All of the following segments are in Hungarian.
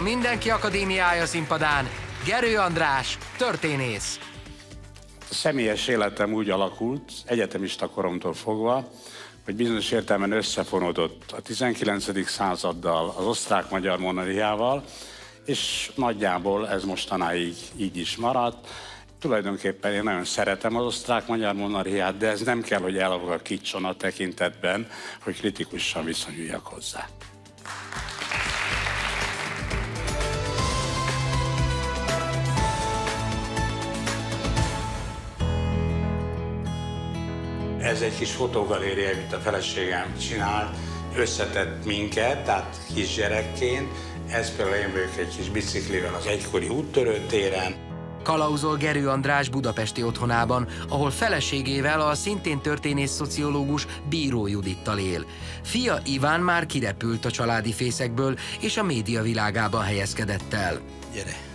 A Mindenki Akadémiája színpadán Gerő András, történész. Személyes életem úgy alakult, egyetemista koromtól fogva, hogy bizonyos értelemben összefonódott a 19. századdal, az osztrák-magyar monarchiával, és nagyjából ez mostanáig így is maradt. Tulajdonképpen én nagyon szeretem az osztrák-magyar monarchiát, de ez nem kell, hogy elvakítson a tekintetben, hogy kritikusan viszonyuljak hozzá. Ez egy kis fotogaléria, amit a feleségem csinált, összetett minket, tehát kisgyerekként. Ez például én vagyok egy kis biciklivel az egykori úttörőtéren. Kalauzol Gerő András budapesti otthonában, ahol feleségével a szintén történész szociológus Bíró Judittal él. Fia Iván már kirepült a családi fészekből, és a média világában helyezkedett el. Gyere!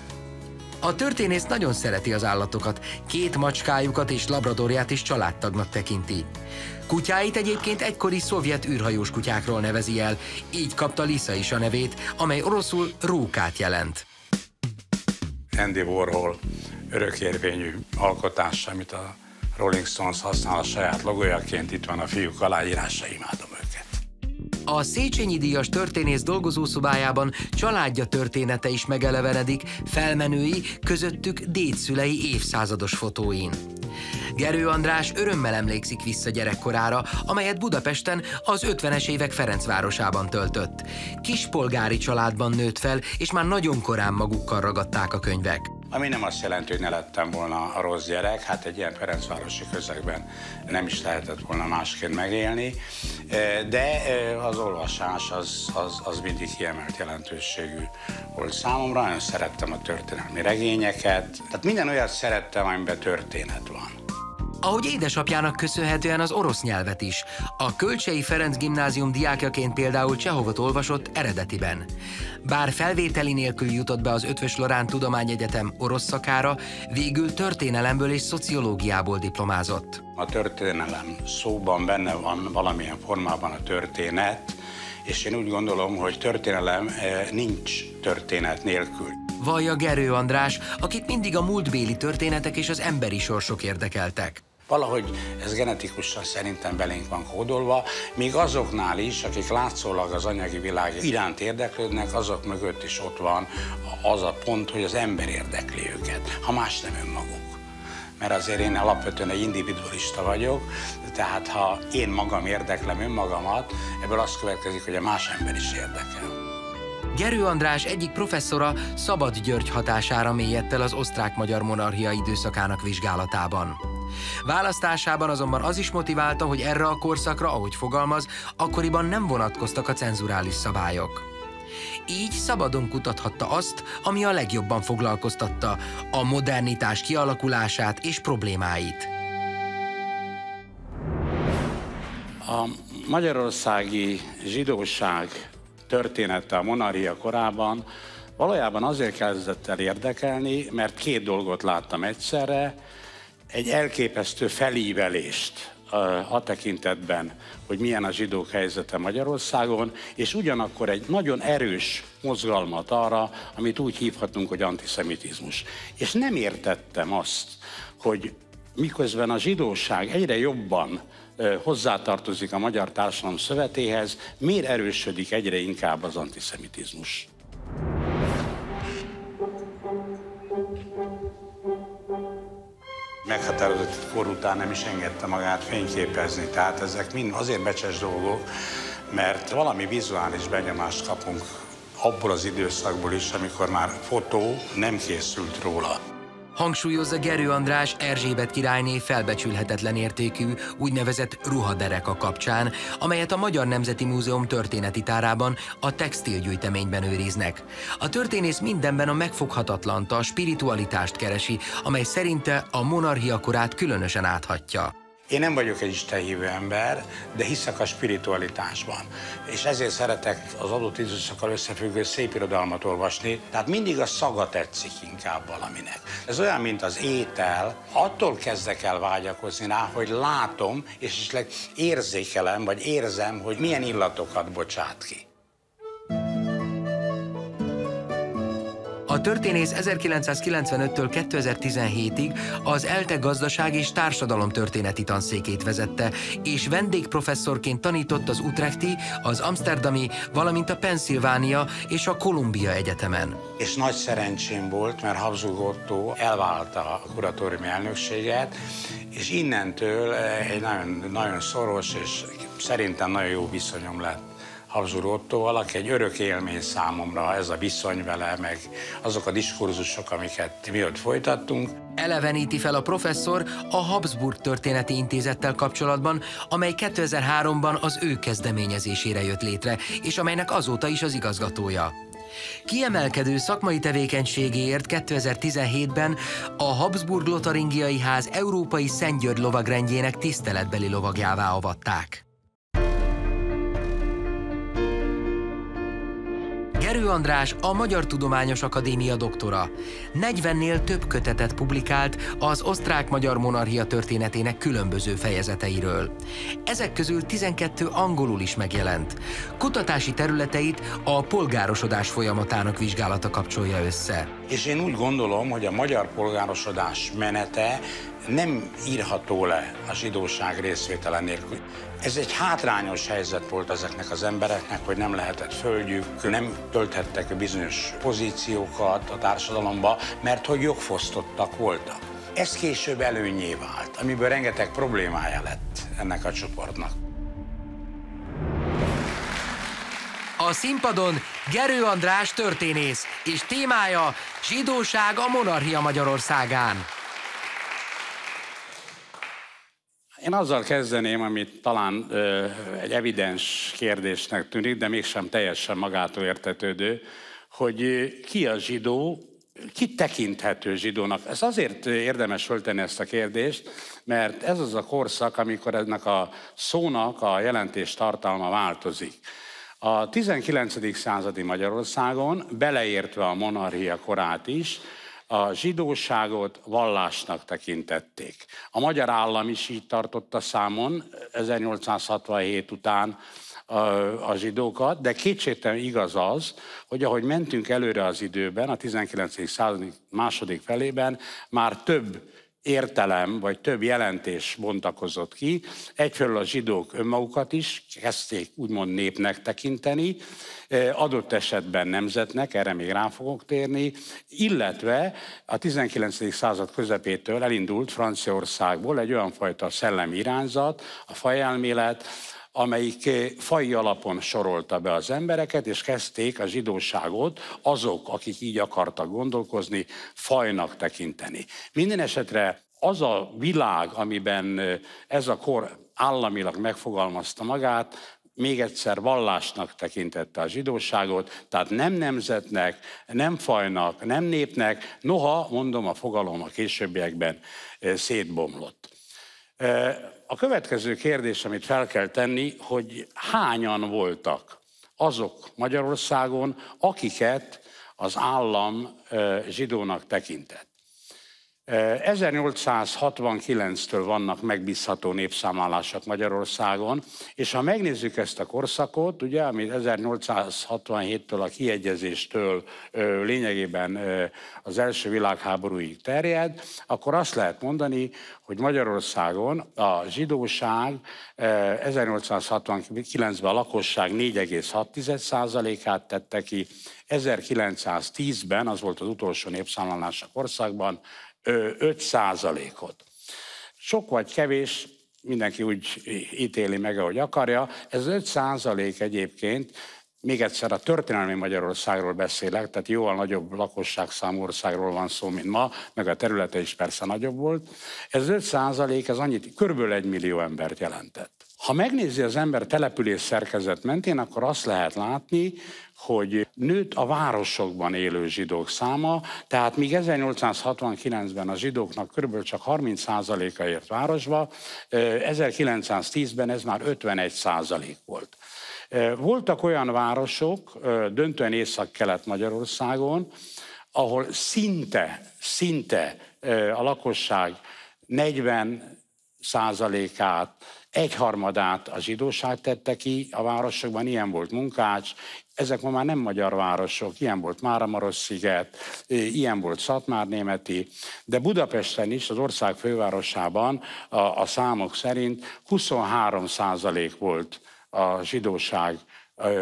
A történész nagyon szereti az állatokat, két macskájukat és labradorját is családtagnak tekinti. Kutyáit egyébként egykori szovjet űrhajós kutyákról nevezi el, így kapta Lisa is a nevét, amely oroszul rókát jelent. Andy Warhol örökérvényű alkotása, amit a Rolling Stones használ a saját logójaként, itt van a fiúk aláírása, imádom. A Széchenyi Díjas történész dolgozószobájában családja története is megelevenedik, felmenői, közöttük dédszülei évszázados fotóin. Gerő András örömmel emlékszik vissza gyerekkorára, amelyet Budapesten az 50-es évek Ferencvárosában töltött. Kispolgári családban nőtt fel, és már nagyon korán magukkal ragadták a könyvek. Ami nem azt jelenti, hogy ne lettem volna a rossz gyerek, hát egy ilyen Ferencvárosi közegben nem is lehetett volna másként megélni, de az olvasás az, az, az mindig kiemelt jelentőségű volt számomra. Nagyon szerettem a történelmi regényeket, tehát minden olyat szerettem, amiben történet van ahogy édesapjának köszönhetően az orosz nyelvet is. A Kölcsei Ferenc gimnázium diákjaként például Csehovot olvasott eredetiben. Bár felvételi nélkül jutott be az Ötvös Lorán Tudományegyetem orosz szakára, végül történelemből és szociológiából diplomázott. A történelem szóban benne van valamilyen formában a történet, és én úgy gondolom, hogy történelem eh, nincs történet nélkül. Vallja Gerő András, akit mindig a múltbéli történetek és az emberi sorsok érdekeltek. Valahogy ez genetikusan szerintem belénk van kódolva, még azoknál is, akik látszólag az anyagi világ iránt érdeklődnek, azok mögött is ott van az a pont, hogy az ember érdekli őket, ha más nem önmaguk. Mert azért én alapvetően egy individualista vagyok, tehát ha én magam érdeklem önmagamat, ebből az következik, hogy a más ember is érdekel. Gerő András egyik professzora Szabad György hatására mélyedt el az osztrák-magyar monarchia időszakának vizsgálatában. Választásában azonban az is motiválta, hogy erre a korszakra, ahogy fogalmaz, akkoriban nem vonatkoztak a cenzurális szabályok. Így szabadon kutathatta azt, ami a legjobban foglalkoztatta, a modernitás kialakulását és problémáit. A magyarországi zsidóság története a monarchia korában valójában azért kezdett el érdekelni, mert két dolgot láttam egyszerre. Egy elképesztő felívelést a tekintetben, hogy milyen a zsidók helyzete Magyarországon, és ugyanakkor egy nagyon erős mozgalmat arra, amit úgy hívhatunk, hogy antiszemitizmus. És nem értettem azt, hogy miközben a zsidóság egyre jobban hozzátartozik a magyar társadalom szövetéhez, miért erősödik egyre inkább az antiszemitizmus? meghatározott kor után nem is engedte magát fényképezni. Tehát ezek mind azért becses dolgok, mert valami vizuális benyomást kapunk abból az időszakból is, amikor már fotó nem készült róla. Hangsúlyozza Gerő András Erzsébet királyné felbecsülhetetlen értékű úgynevezett ruhadereka kapcsán, amelyet a Magyar Nemzeti Múzeum történeti tárában a textilgyűjteményben őriznek. A történész mindenben a megfoghatatlant, a spiritualitást keresi, amely szerinte a monarchia korát különösen áthatja. Én nem vagyok egy istenhívő ember, de hiszek a spiritualitásban. És ezért szeretek az adott időszakkal összefüggő szép irodalmat olvasni, tehát mindig a szaga tetszik inkább valaminek. Ez olyan, mint az étel, attól kezdek el vágyakozni rá, hogy látom, és is érzékelem, vagy érzem, hogy milyen illatokat bocsát ki. Történész 1995-től 2017-ig az ELTE gazdaság és társadalom történeti tanszékét vezette, és vendégprofesszorként tanított az Utrechti, az Amsterdami, valamint a Pennsylvania és a Columbia Egyetemen. És nagy szerencsém volt, mert Habsburg Otto elvállalta a kuratóriumi elnökséget, és innentől egy nagyon, nagyon szoros és szerintem nagyon jó viszonyom lett Habsburg Ottoval, aki egy örök élmény számomra ez a viszony vele, meg azok a diskurzusok, amiket mi ott folytattunk. Eleveníti fel a professzor a Habsburg Történeti Intézettel kapcsolatban, amely 2003-ban az ő kezdeményezésére jött létre, és amelynek azóta is az igazgatója. Kiemelkedő szakmai tevékenységéért 2017-ben a Habsburg Lotaringiai Ház Európai Szentgyörgy lovagrendjének tiszteletbeli lovagjává avatták. Gerő András a Magyar Tudományos Akadémia doktora. 40-nél több kötetet publikált az osztrák-magyar monarchia történetének különböző fejezeteiről. Ezek közül 12 angolul is megjelent. Kutatási területeit a polgárosodás folyamatának vizsgálata kapcsolja össze. És én úgy gondolom, hogy a magyar polgárosodás menete nem írható le a zsidóság részvétele nélkül. Ez egy hátrányos helyzet volt ezeknek az embereknek, hogy nem lehetett földjük, nem tölthettek bizonyos pozíciókat a társadalomba, mert hogy jogfosztottak voltak. Ez később előnyé vált, amiből rengeteg problémája lett ennek a csoportnak. A színpadon Gerő András történész, és témája Zsidóság a monarchia Magyarországán. Én azzal kezdeném, amit talán ö, egy evidens kérdésnek tűnik, de mégsem teljesen magától értetődő, hogy ki a zsidó, ki tekinthető zsidónak. Ez azért érdemes föltenni ezt a kérdést, mert ez az a korszak, amikor ennek a szónak a jelentés tartalma változik. A 19. századi Magyarországon, beleértve a monarchia korát is, a zsidóságot vallásnak tekintették. A magyar állam is így tartotta számon 1867 után a, a zsidókat, de kétségtelen igaz az, hogy ahogy mentünk előre az időben, a 19. század második felében már több értelem, vagy több jelentés bontakozott ki. Egyfelől a zsidók önmagukat is kezdték úgymond népnek tekinteni, adott esetben nemzetnek, erre még rá fogok térni, illetve a 19. század közepétől elindult Franciaországból egy olyan fajta szellemi irányzat, a fajelmélet, amelyik fai alapon sorolta be az embereket, és kezdték a zsidóságot azok, akik így akartak gondolkozni, fajnak tekinteni. Minden esetre az a világ, amiben ez a kor államilag megfogalmazta magát, még egyszer vallásnak tekintette a zsidóságot, tehát nem nemzetnek, nem fajnak, nem népnek, noha, mondom, a fogalom a későbbiekben szétbomlott. A következő kérdés, amit fel kell tenni, hogy hányan voltak azok Magyarországon, akiket az állam zsidónak tekintett. 1869-től vannak megbízható népszámlálások Magyarországon, és ha megnézzük ezt a korszakot, ugye, ami 1867-től a kiegyezéstől lényegében az első világháborúig terjed, akkor azt lehet mondani, hogy Magyarországon a zsidóság 1869-ben a lakosság 4,6%-át tette ki, 1910-ben, az volt az utolsó népszámlálás a korszakban, 5 százalékot. Sok vagy kevés, mindenki úgy ítéli meg, ahogy akarja. Ez 5 százalék egyébként, még egyszer a történelmi Magyarországról beszélek, tehát jóval nagyobb lakosságszámú országról van szó, mint ma, meg a területe is persze nagyobb volt. Ez 5 százalék, ez annyit, körülbelül egy millió embert jelentett. Ha megnézi az ember település szerkezet mentén, akkor azt lehet látni, hogy nőtt a városokban élő zsidók száma, tehát míg 1869-ben a zsidóknak kb. csak 30%-a ért városba, 1910-ben ez már 51% volt. Voltak olyan városok, döntően Észak-Kelet-Magyarországon, ahol szinte, szinte a lakosság 40 százalékát, egyharmadát a zsidóság tette ki a városokban, ilyen volt Munkács, ezek ma már nem magyar városok, ilyen volt Máramaros-sziget, ilyen volt Szatmár-Németi, de Budapesten is, az ország fővárosában a, a számok szerint 23 százalék volt a zsidóság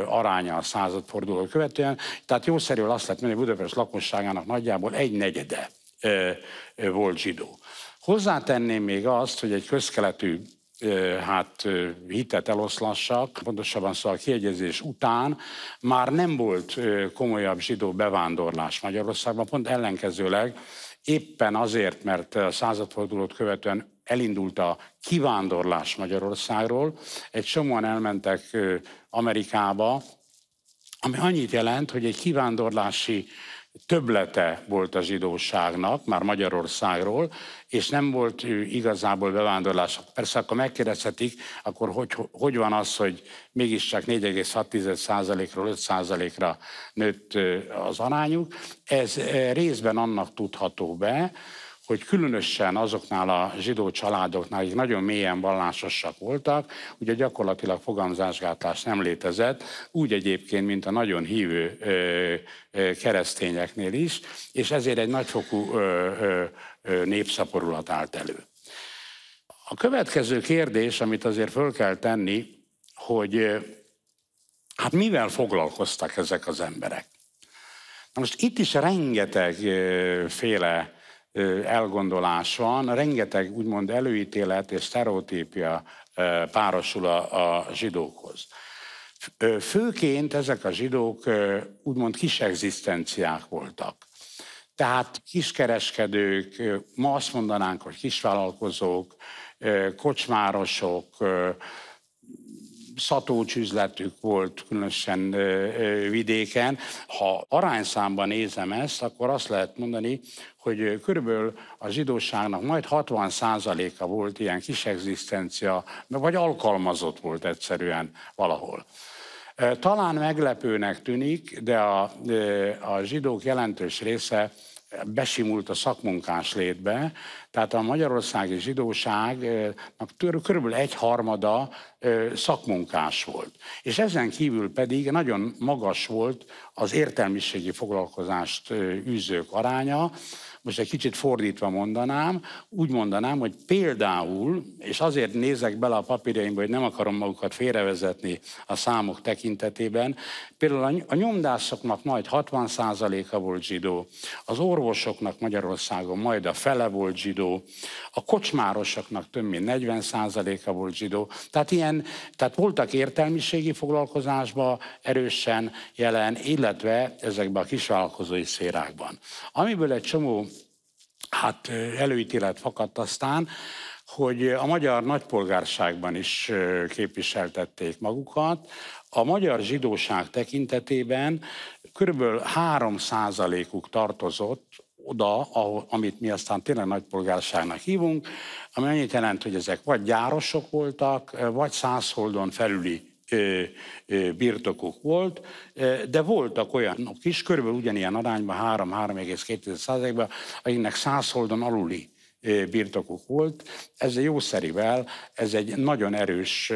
aránya a századforduló követően. Tehát jószerűen azt lehet mondani, hogy Budapest lakosságának nagyjából egy negyede volt zsidó. Hozzátenném még azt, hogy egy közkeletű hát hitet eloszlassak, pontosabban szóval a kiegyezés után már nem volt komolyabb zsidó bevándorlás Magyarországban, pont ellenkezőleg éppen azért, mert a századfordulót követően elindult a kivándorlás Magyarországról, egy csomóan elmentek Amerikába, ami annyit jelent, hogy egy kivándorlási töblete volt a zsidóságnak, már Magyarországról, és nem volt igazából bevándorlás. Persze akkor megkérdezhetik, akkor hogy, hogy van az, hogy mégiscsak 4,6%-ról 5%-ra nőtt az arányuk. Ez részben annak tudható be, hogy különösen azoknál a zsidó családoknál, akik nagyon mélyen vallásosak voltak, ugye gyakorlatilag fogamzásgátlás nem létezett, úgy egyébként, mint a nagyon hívő keresztényeknél is, és ezért egy nagyfokú népszaporulat állt elő. A következő kérdés, amit azért föl kell tenni, hogy hát mivel foglalkoztak ezek az emberek? Na most itt is rengeteg féle elgondolás van, rengeteg úgymond előítélet és sztereotípia párosul a, a zsidókhoz. Főként ezek a zsidók úgymond kis egzisztenciák voltak. Tehát kiskereskedők, ma azt mondanánk, hogy kisvállalkozók, kocsmárosok, szatócsüzletük volt, különösen vidéken. Ha arányszámban nézem ezt, akkor azt lehet mondani, hogy körülbelül a zsidóságnak majd 60%-a volt ilyen kis egzisztencia, vagy alkalmazott volt egyszerűen valahol. Talán meglepőnek tűnik, de a, a zsidók jelentős része besimult a szakmunkás létbe, tehát a magyarországi zsidóságnak körülbelül egy harmada szakmunkás volt. És ezen kívül pedig nagyon magas volt az értelmiségi foglalkozást űzők aránya, most egy kicsit fordítva mondanám, úgy mondanám, hogy például, és azért nézek bele a papírjaimba, hogy nem akarom magukat félrevezetni a számok tekintetében, például a nyomdászoknak majd 60%-a volt zsidó, az orvosoknak Magyarországon majd a fele volt zsidó, a kocsmárosoknak több mint 40%-a volt zsidó, tehát ilyen, tehát voltak értelmiségi foglalkozásban erősen jelen, illetve ezekben a kisvállalkozói szérákban. Amiből egy csomó hát előítélet fakadt aztán, hogy a magyar nagypolgárságban is képviseltették magukat. A magyar zsidóság tekintetében körülbelül 3 uk tartozott oda, amit mi aztán tényleg nagypolgárságnak hívunk, ami annyit jelent, hogy ezek vagy gyárosok voltak, vagy százholdon felüli birtokuk volt, de voltak olyanok is, körülbelül ugyanilyen arányban 3-3,2%-ban, akiknek százholdon aluli birtokuk volt. Ez jószerivel, ez egy nagyon erős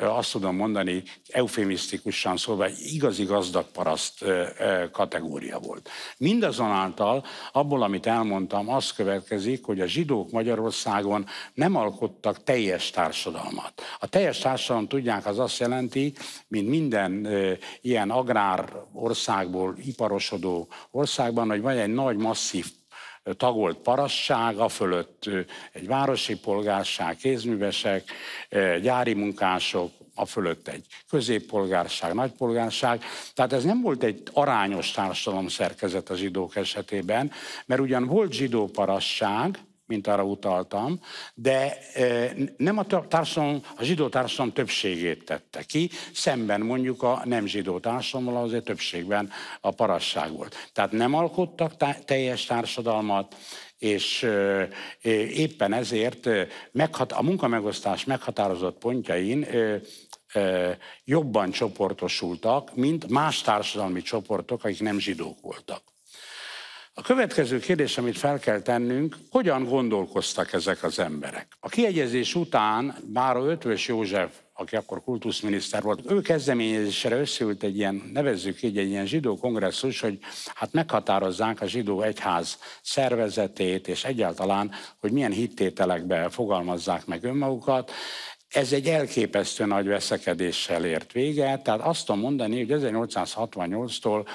azt tudom mondani, eufémisztikusan szólva, egy igazi gazdag paraszt kategória volt. Mindazonáltal abból, amit elmondtam, az következik, hogy a zsidók Magyarországon nem alkottak teljes társadalmat. A teljes társadalom, tudják, az azt jelenti, mint minden ilyen agrár országból iparosodó országban, hogy van egy nagy masszív tagolt parasság, a fölött egy városi polgárság, kézművesek, gyári munkások, a fölött egy középpolgárság, nagypolgárság. Tehát ez nem volt egy arányos társadalom szerkezet a zsidók esetében, mert ugyan volt zsidó parasság, mint arra utaltam, de nem a, társadalom, a zsidó társadalom többségét tette ki, szemben mondjuk a nem zsidó társadalommal azért többségben a parasság volt. Tehát nem alkottak teljes társadalmat, és éppen ezért a munkamegosztás meghatározott pontjain jobban csoportosultak, mint más társadalmi csoportok, akik nem zsidók voltak. A következő kérdés, amit fel kell tennünk, hogyan gondolkoztak ezek az emberek? A kiegyezés után Báró Ötvös József, aki akkor kultuszminiszter volt, ő kezdeményezésre összeült egy ilyen, nevezzük így, egy ilyen zsidó kongresszus, hogy hát meghatározzák a zsidó egyház szervezetét, és egyáltalán, hogy milyen hittételekbe fogalmazzák meg önmagukat. Ez egy elképesztő nagy veszekedéssel ért véget, tehát azt tudom mondani, hogy 1868-tól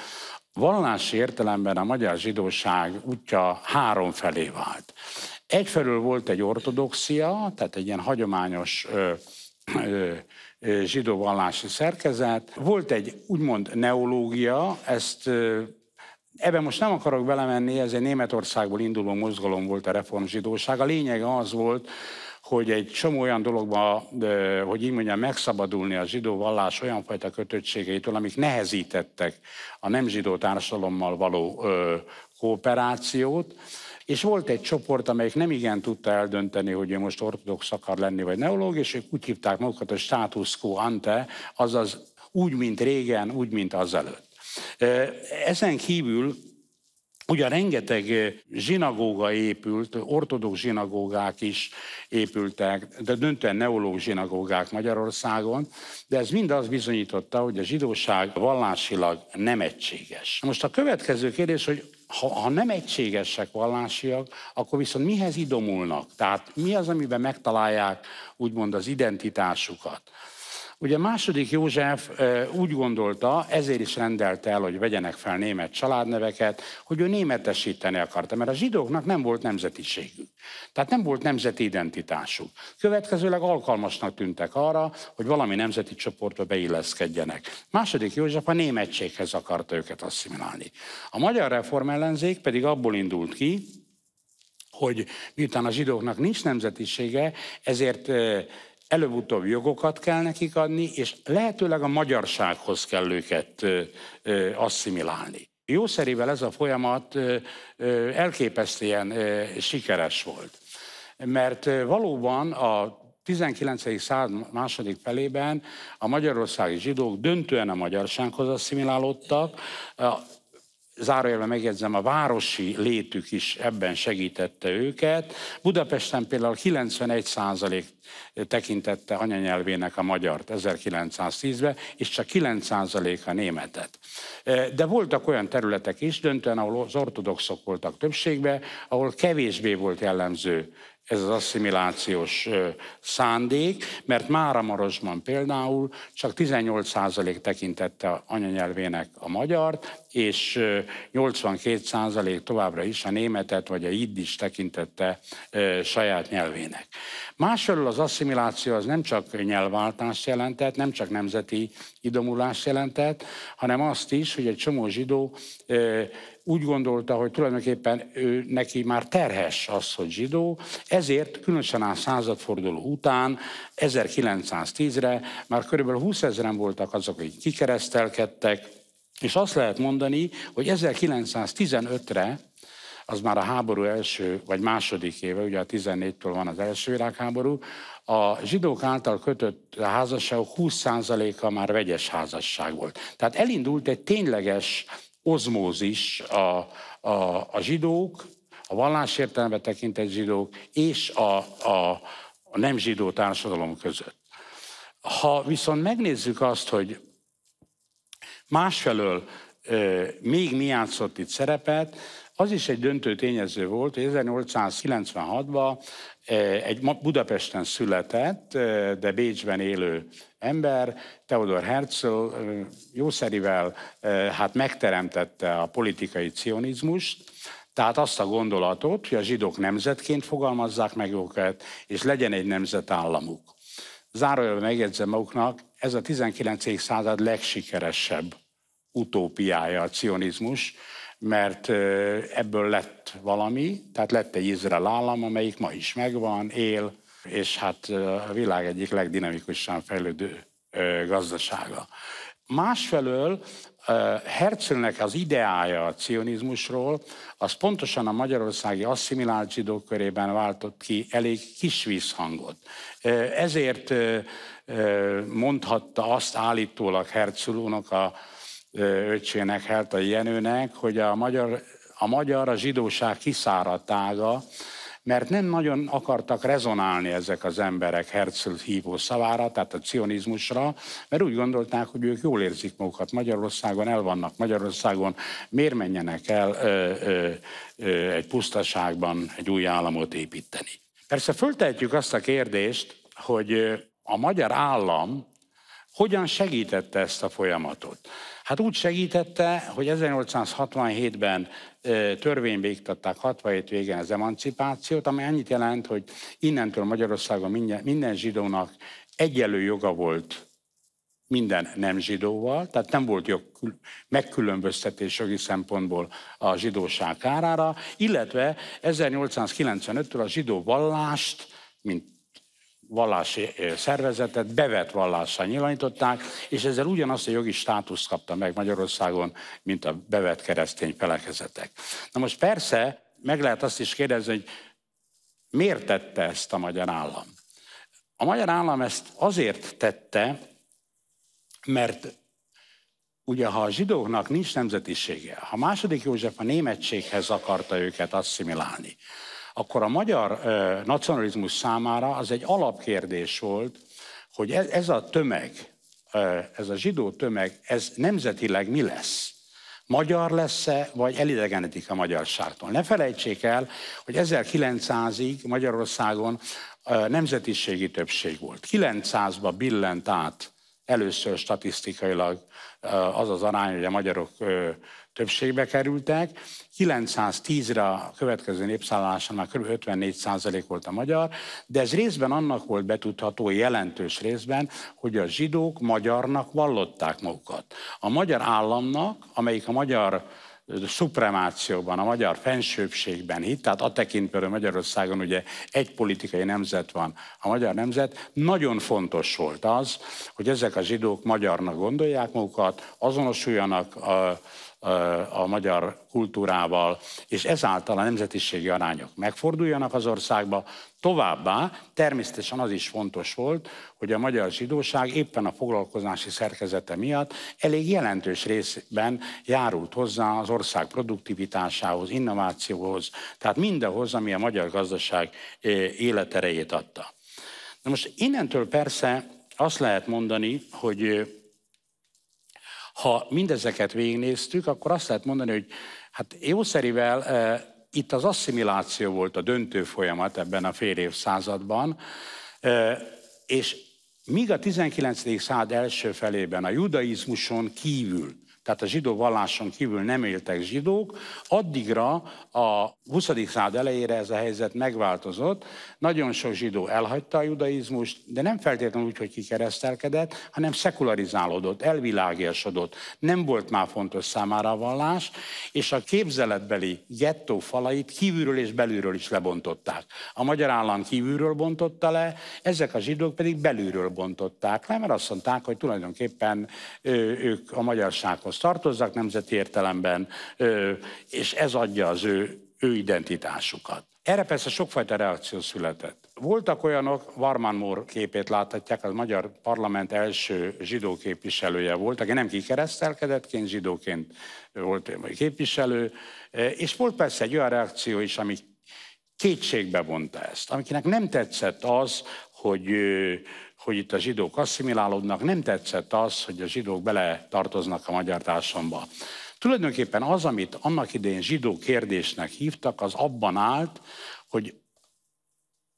vallási értelemben a magyar zsidóság útja három felé vált. Egyfelől volt egy ortodoxia, tehát egy ilyen hagyományos ö, ö, zsidó vallási szerkezet. Volt egy úgymond neológia, ezt Ebben most nem akarok belemenni, ez egy Németországból induló mozgalom volt a reformzsidóság. A lényege az volt, hogy egy csomó olyan dologba, hogy így mondjam, megszabadulni a zsidó vallás olyan fajta kötöttségeitől, amik nehezítettek a nem zsidó társadalommal való kooperációt, és volt egy csoport, amelyik nem igen tudta eldönteni, hogy ő most ortodox akar lenni, vagy neológ, és ők úgy hívták magukat a status quo ante, azaz úgy, mint régen, úgy, mint azelőtt. Ezen kívül Ugye rengeteg zsinagóga épült, ortodox zsinagógák is épültek, de döntően neológ zsinagógák Magyarországon, de ez mind az bizonyította, hogy a zsidóság vallásilag nem egységes. Most a következő kérdés, hogy ha, ha nem egységesek vallásiak, akkor viszont mihez idomulnak? Tehát mi az, amiben megtalálják úgymond az identitásukat? Ugye második József úgy gondolta, ezért is rendelte el, hogy vegyenek fel német családneveket, hogy ő németesíteni akarta, mert a zsidóknak nem volt nemzetiségük. Tehát nem volt nemzeti identitásuk. Következőleg alkalmasnak tűntek arra, hogy valami nemzeti csoportba beilleszkedjenek. Második József a németséghez akarta őket asszimilálni. A magyar reform ellenzék pedig abból indult ki, hogy miután a zsidóknak nincs nemzetisége, ezért előbb-utóbb jogokat kell nekik adni, és lehetőleg a magyarsághoz kell őket asszimilálni. Jószerével ez a folyamat elképesztően sikeres volt. Mert valóban a 19. század második felében a magyarországi zsidók döntően a magyarsághoz asszimilálódtak, zárójelben megjegyzem, a városi létük is ebben segítette őket. Budapesten például 91 százalék tekintette anyanyelvének a magyart 1910-ben, és csak 9 százalék a németet. De voltak olyan területek is, döntően, ahol az ortodoxok voltak többségben, ahol kevésbé volt jellemző ez az asszimilációs szándék, mert Máramarosban például csak 18% tekintette anyanyelvének a magyart, és 82% továbbra is a németet vagy a jiddis tekintette saját nyelvének. Másfelől az asszimiláció az nem csak nyelvváltást jelentett, nem csak nemzeti idomulást jelentett, hanem azt is, hogy egy csomó zsidó úgy gondolta, hogy tulajdonképpen ő neki már terhes az, hogy zsidó, ezért különösen a századforduló után, 1910-re már körülbelül 20 ezeren voltak azok, akik kikeresztelkedtek, és azt lehet mondani, hogy 1915-re, az már a háború első vagy második éve, ugye a 14-től van az első világháború, a zsidók által kötött házasságok 20%-a már vegyes házasság volt. Tehát elindult egy tényleges ozmózis a, a, a zsidók, a vallás értelembe tekintett zsidók és a, a, a nem zsidó társadalom között. Ha viszont megnézzük azt, hogy másfelől még mi játszott itt szerepet, az is egy döntő tényező volt, hogy 1896-ban egy Budapesten született, de Bécsben élő ember, Theodor Herzl jószerivel hát megteremtette a politikai cionizmust, tehát azt a gondolatot, hogy a zsidók nemzetként fogalmazzák meg őket, és legyen egy nemzetállamuk. Zárójelben megjegyzem maguknak, ez a 19. század legsikeresebb utópiája a cionizmus, mert ebből lett valami, tehát lett egy Izrael állam, amelyik ma is megvan, él, és hát a világ egyik legdinamikusan fejlődő gazdasága. Másfelől Herzlnek az ideája a cionizmusról, az pontosan a magyarországi asszimilált zsidók körében váltott ki elég kis vízhangot. Ezért mondhatta azt állítólag Herzl a öcsének, Helta Jenőnek, hogy a magyar a magyar, a zsidóság kiszáradt ága, mert nem nagyon akartak rezonálni ezek az emberek Herzl hívó szavára, tehát a cionizmusra, mert úgy gondolták, hogy ők jól érzik magukat Magyarországon, el vannak Magyarországon, miért menjenek el ö, ö, ö, egy pusztaságban egy új államot építeni. Persze föltehetjük azt a kérdést, hogy a magyar állam hogyan segítette ezt a folyamatot. Hát úgy segítette, hogy 1867-ben törvénybe iktatták 67 végén az emancipációt, ami annyit jelent, hogy innentől Magyarországon minden, minden zsidónak egyelő joga volt minden nem zsidóval, tehát nem volt jog megkülönböztetés jogi szempontból a zsidóság kárára, illetve 1895-től a zsidó vallást, mint vallási szervezetet bevett vallássá nyilvánították, és ezzel ugyanazt a jogi státuszt kapta meg Magyarországon, mint a bevett keresztény felekezetek. Na most persze meg lehet azt is kérdezni, hogy miért tette ezt a magyar állam? A magyar állam ezt azért tette, mert ugye ha a zsidóknak nincs nemzetisége, ha második József a németséghez akarta őket asszimilálni, akkor a magyar nacionalizmus számára az egy alapkérdés volt, hogy ez, ez a tömeg, ez a zsidó tömeg, ez nemzetileg mi lesz? Magyar lesz-e, vagy elidegenedik a magyarságtól? Ne felejtsék el, hogy 1900-ig Magyarországon nemzetiségi többség volt. 900-ba billent át először statisztikailag az az arány, hogy a magyarok többségbe kerültek. 910-re a következő népszálláson már kb. 54% volt a magyar, de ez részben annak volt betudható, jelentős részben, hogy a zsidók magyarnak vallották magukat. A magyar államnak, amelyik a magyar szupremációban, a magyar fensőbségben hitt, tehát a tekintőről Magyarországon ugye egy politikai nemzet van, a magyar nemzet, nagyon fontos volt az, hogy ezek a zsidók magyarnak gondolják magukat, azonosuljanak a, a magyar kultúrával, és ezáltal a nemzetiségi arányok megforduljanak az országba. Továbbá természetesen az is fontos volt, hogy a magyar zsidóság éppen a foglalkozási szerkezete miatt elég jelentős részben járult hozzá az ország produktivitásához, innovációhoz, tehát mindahhoz, ami a magyar gazdaság életerejét adta. Na most innentől persze azt lehet mondani, hogy ha mindezeket végignéztük, akkor azt lehet mondani, hogy hát jószerivel e, itt az asszimiláció volt a döntő folyamat ebben a fél évszázadban, e, és míg a 19. század első felében a judaizmuson kívül tehát a zsidó valláson kívül nem éltek zsidók, addigra a 20. század elejére ez a helyzet megváltozott. Nagyon sok zsidó elhagyta a judaizmust, de nem feltétlenül úgy, hogy kikeresztelkedett, hanem szekularizálódott, elvilágiasodott. Nem volt már fontos számára a vallás, és a képzeletbeli gettó falait kívülről és belülről is lebontották. A magyar állam kívülről bontotta le, ezek a zsidók pedig belülről bontották le, mert azt mondták, hogy tulajdonképpen ők a magyarsághoz Magyarországhoz tartozzak nemzeti értelemben, és ez adja az ő, ő identitásukat. Erre persze sokfajta reakció született. Voltak olyanok, Varman Mór képét láthatják, az magyar parlament első zsidó képviselője volt, aki nem kikeresztelkedettként, zsidóként volt képviselő, és volt persze egy olyan reakció is, ami kétségbe vonta ezt, amikinek nem tetszett az, hogy hogy itt a zsidók asszimilálódnak, nem tetszett az, hogy a zsidók bele tartoznak a magyar társadalomba. Tulajdonképpen az, amit annak idején zsidó kérdésnek hívtak, az abban állt, hogy,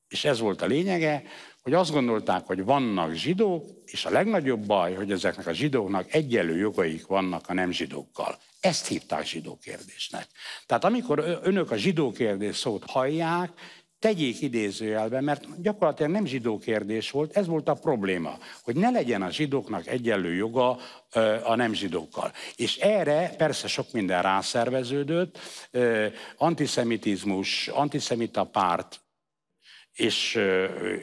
és ez volt a lényege, hogy azt gondolták, hogy vannak zsidók, és a legnagyobb baj, hogy ezeknek a zsidóknak egyenlő jogaik vannak a nem zsidókkal. Ezt hívták zsidó kérdésnek. Tehát amikor önök a zsidó kérdés szót hallják, tegyék idézőjelbe, mert gyakorlatilag nem zsidó kérdés volt, ez volt a probléma, hogy ne legyen a zsidóknak egyenlő joga a nem zsidókkal. És erre persze sok minden rászerveződött, antiszemitizmus, antiszemita párt, és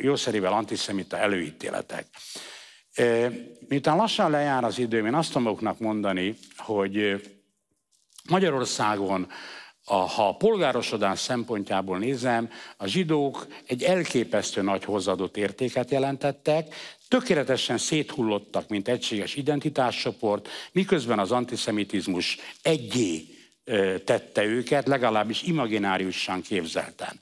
jószerivel antiszemita előítéletek. Miután lassan lejár az időm, én azt tudom mondani, hogy Magyarországon a, ha a polgárosodás szempontjából nézem, a zsidók egy elképesztő nagy hozzáadott értéket jelentettek, tökéletesen széthullottak, mint egységes identitáscsoport, miközben az antiszemitizmus egyé tette őket, legalábbis imagináriusan képzelten.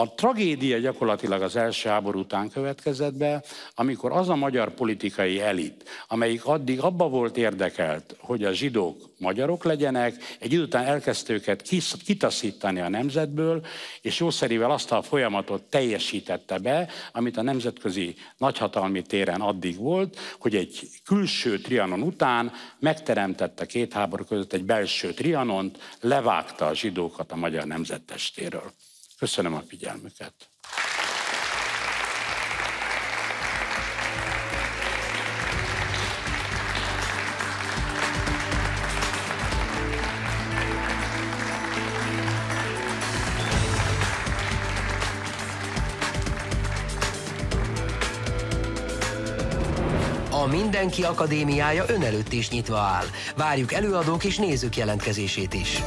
A tragédia gyakorlatilag az első háború után következett be, amikor az a magyar politikai elit, amelyik addig abba volt érdekelt, hogy a zsidók magyarok legyenek, egy idő után elkezdte őket kitaszítani a nemzetből, és jószerivel azt a folyamatot teljesítette be, amit a nemzetközi nagyhatalmi téren addig volt, hogy egy külső trianon után megteremtette két háború között egy belső trianont, levágta a zsidókat a magyar nemzettestéről. Köszönöm a figyelmüket. A Mindenki Akadémiája ön előtt is nyitva áll. Várjuk előadók és nézők jelentkezését is.